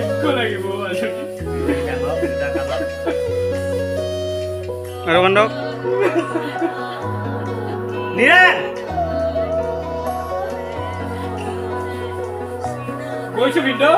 Gue lagi bawa lagi. Tidak mau, tidak mau. Ada kondok? Nira! Gue coba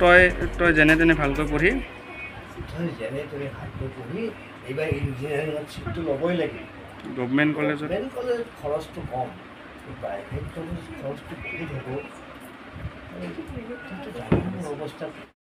তই তই যেনে তেনে ভালকৈ পঢ়ি তই যেনে তেনে ভালকৈ পঢ়ি এইবাৰ ইঞ্জিনিয়াৰিঙত ছিটটো ল'বই লাগিব গভমেণ্ট কলেজত খৰচটো কম প্ৰাইভেট কলেজ খৰচটো বহুত হ'ব তইতো জানো মোৰ অৱস্থা